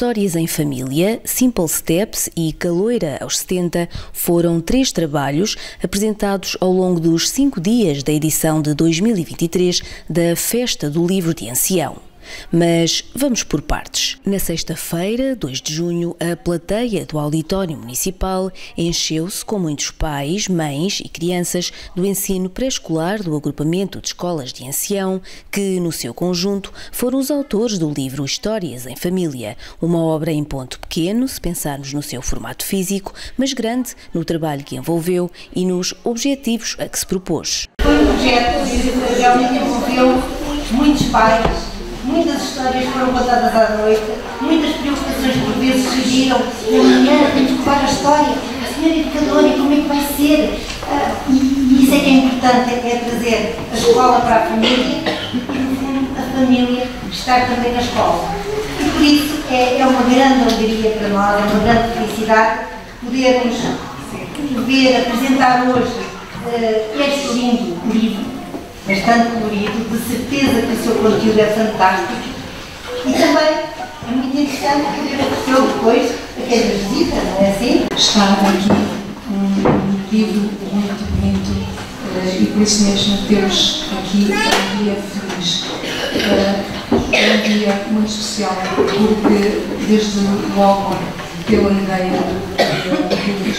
Histórias em Família, Simple Steps e Caloira aos 70 foram três trabalhos apresentados ao longo dos cinco dias da edição de 2023 da Festa do Livro de Ancião. Mas vamos por partes. Na sexta-feira, 2 de junho, a plateia do Auditório Municipal encheu-se com muitos pais, mães e crianças do ensino pré-escolar do Agrupamento de Escolas de Ancião, que, no seu conjunto, foram os autores do livro Histórias em Família, uma obra em ponto pequeno, se pensarmos no seu formato físico, mas grande no trabalho que envolveu e nos objetivos a que se propôs. Foi um projeto que realmente envolveu muitos pais, Muitas histórias foram contadas à noite, muitas preocupações por vezes surgiram. Na manhã temos que levar a história, a senhora educadora, e como é que vai ser? Ah, e isso é que é importante, é trazer a escola para a família e, no fundo, a família estar também na escola. E por isso é, é uma grande alegria para nós, é uma grande felicidade podermos ver, apresentar hoje uh, este lindo livro bastante colorido, de certeza que o seu conteúdo é fantástico e também é muito interessante poder oferecê-lo depois a quem nos visita, não é assim? Está aqui um livro muito bonito uh, e por isso mesmo temos aqui um dia feliz. Uh, é um dia muito especial porque desde logo pela ideia de os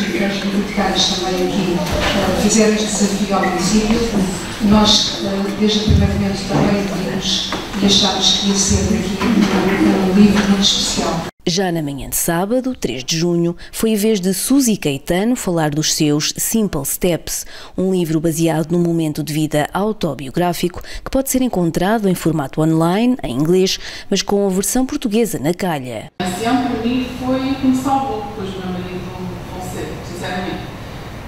também aqui uh, fizeram este desafio ao município nós, eh, desde o primeiro momento, também vimos e achámos que ia ser aqui um, um livro muito especial. Já na manhã de sábado, 3 de junho, foi a vez de Suzy Caetano falar dos seus Simple Steps, um livro baseado num momento de vida autobiográfico que pode ser encontrado em formato online, em inglês, mas com a versão portuguesa na calha. Sempre para mim foi que me salvou depois do meu marido.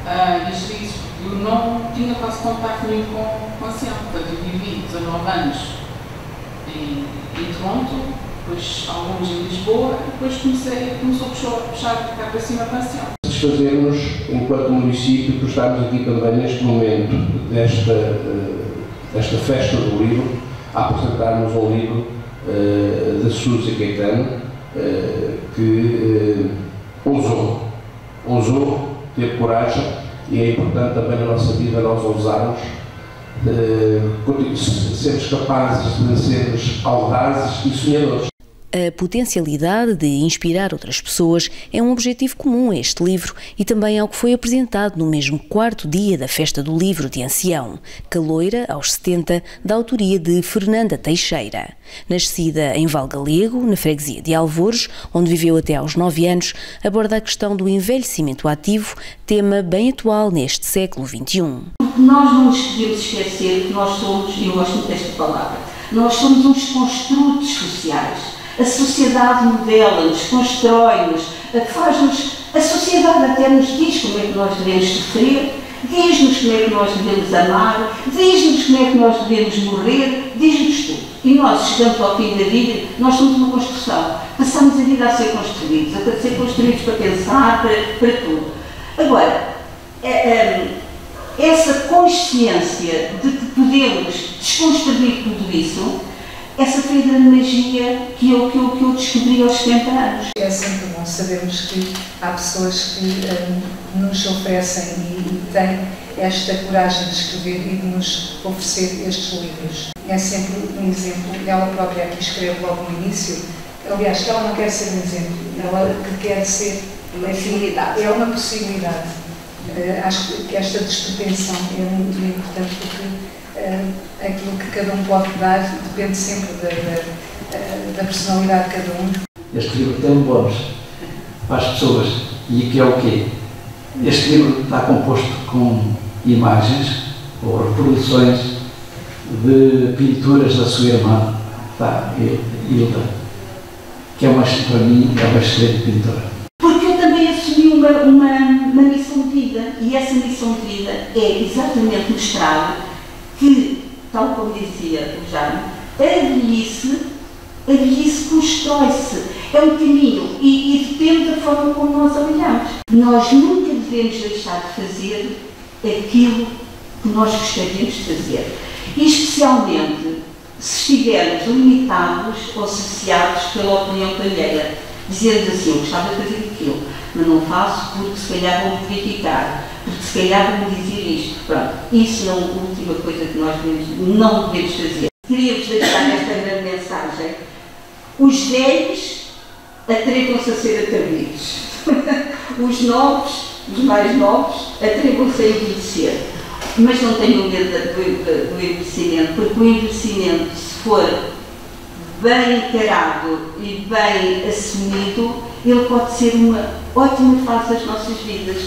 Uh, eu não tinha quase contato nenhum com, a Cião. Portanto, eu vivi 19 anos em, em Toronto, depois alguns em Lisboa, e depois comecei, começou a puxar, puxar cá para cima para a. Satisfazemos, enquanto município, por estarmos aqui também neste momento desta, eh, desta festa do livro, a apresentarmos um livro uh, de Suzy Caetano, uh, que uh, ousou, ousou ter coragem e é importante também na nossa vida nós ousarmos, uh, sermos capazes de sermos audazes e sonhadores. A potencialidade de inspirar outras pessoas é um objetivo comum a este livro e também ao que foi apresentado no mesmo quarto dia da Festa do Livro de Ancião, Caloira, aos 70, da autoria de Fernanda Teixeira. Nascida em Valgalego, na freguesia de Alvores, onde viveu até aos 9 anos, aborda a questão do envelhecimento ativo, tema bem atual neste século XXI. Nós não nos podemos esquecer que nós somos, e eu gosto muito desta palavra, nós somos uns construtos sociais a sociedade modela-nos, constrói-nos, faz-nos. A sociedade até nos diz como é que nós devemos sofrer, diz-nos como é que nós devemos amar, diz-nos como é que nós devemos morrer, diz-nos tudo. E nós, chegamos ao fim da vida, nós somos uma construção. Passamos a vida a ser construídos, a ser construídos para pensar, para, para tudo. Agora, é, é, essa consciência de que podemos desconstruir tudo isso essa foi a grande magia que eu, que eu, que eu descobri aos 70 anos. É sempre bom sabermos que há pessoas que um, nos oferecem e, e têm esta coragem de escrever e de nos oferecer estes livros. É sempre um exemplo, ela própria aqui escreve logo no início, aliás, que ela não quer ser um exemplo, ela que quer ser uma possibilidade. É uma possibilidade. Uh, acho que esta despretensão é muito importante porque aquilo que cada um pode dar depende sempre da, da, uh, da personalidade de cada um. Este livro tem um bónus para as pessoas e que é o quê? Este livro está composto com imagens ou reproduções de pinturas da sua irmã, tá, Hilda, que é uma, para mim é uma excelente pintora. Porque eu também assumi uma, uma, uma missão de vida e essa missão de vida é exatamente mostrar que, tal como dizia o Jaime, a velhice, a velhice constrói-se. É um caminho e, e depende da forma como nós olhamos. Nós nunca devemos deixar de fazer aquilo que nós gostaríamos de fazer. E especialmente se estivermos limitados ou associados pela opinião alheia. Dizendo assim, eu gostava de fazer aquilo, mas não faço porque se calhar vão me criticar, porque se calhar vão me dizer isto. Pronto, isso é a última coisa que nós devemos, não devemos fazer. Queríamos deixar esta grande mensagem. Os velhos atrevam-se a ser atrevidos. os novos, os mais novos, atrevam-se a envelhecer. Mas não tenham medo do, do envelhecimento, porque o envelhecimento, se for bem encarado e bem assumido, ele pode ser uma ótima fase das nossas vidas.